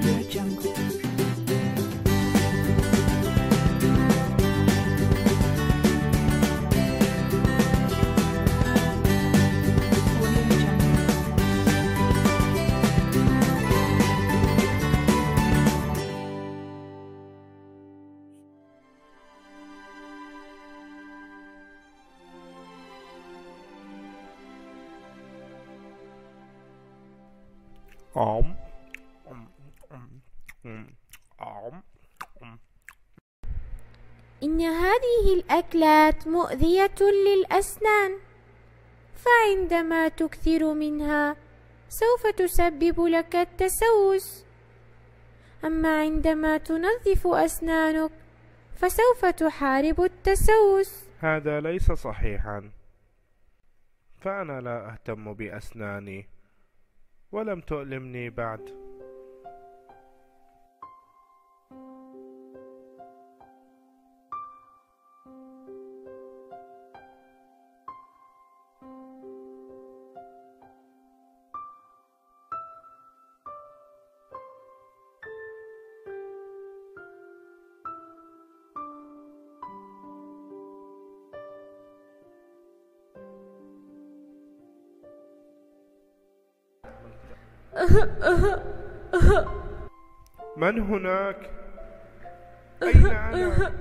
the jungle. Om. Um. إن هذه الأكلات مؤذية للأسنان فعندما تكثر منها سوف تسبب لك التسوس. أما عندما تنظف أسنانك فسوف تحارب التسوس. هذا ليس صحيحا. فأنا لا أهتم بأسناني ولم تؤلمني بعد. من هناك؟ أين أنا؟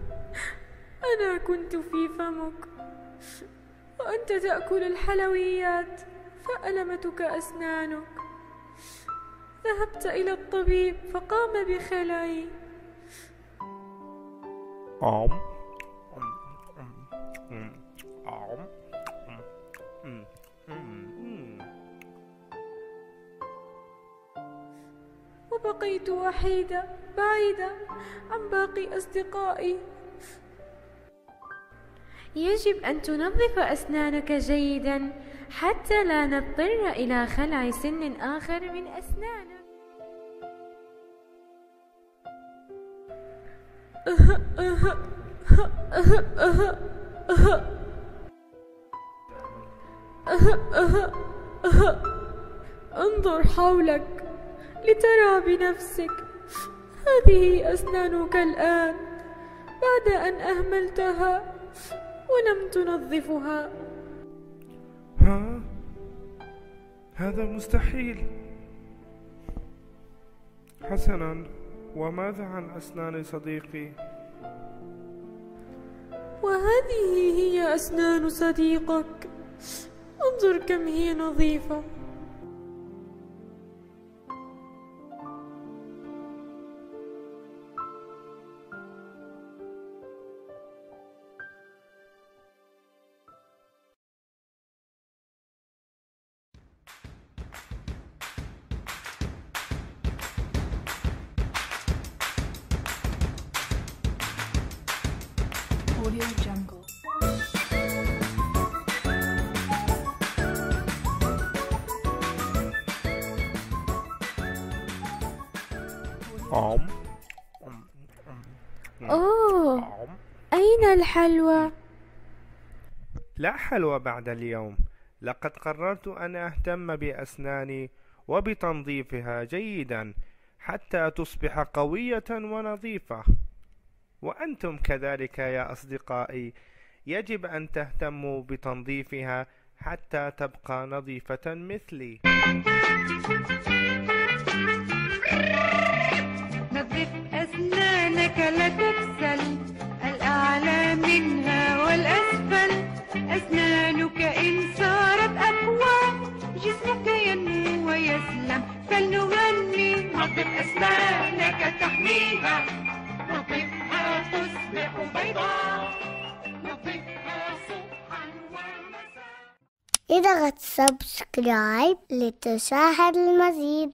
أنا كنت في فمك. وأنت تأكل الحلويات فألمتك أسنانك. ذهبت إلى الطبيب فقام بخلعي وبقيت وحيدة بعيدة عن باقي أصدقائي. يجب أن تنظف أسنانك جيدا حتى لا نضطر إلى خلع سن آخر من أسنانك. انظر حولك. لترى بنفسك. هذه أسنانك الآن بعد أن أهملتها ولم تنظفها. ها؟ هذا مستحيل. حسنا وماذا عن أسنان صديقي؟ وهذه هي أسنان صديقك. انظر كم هي نظيفة. Audio Jungle. أوه عم أين الحلوى؟ لا حلوى بعد اليوم. لقد قررت أن أهتم بأسناني وبتنظيفها جيدا حتى تصبح قوية ونظيفة. وأنتم كذلك يا أصدقائي. يجب أن تهتموا بتنظيفها حتى تبقى نظيفة مثلي. نظف أسنانك لا تكسل الأعلى منها والأسفل. أسنانك إن صارت أقوى جسمك ينمو ويسلم. فلنغني. نظف أسنانك تحميها. اضغط سبسكرايب لتشاهد المزيد.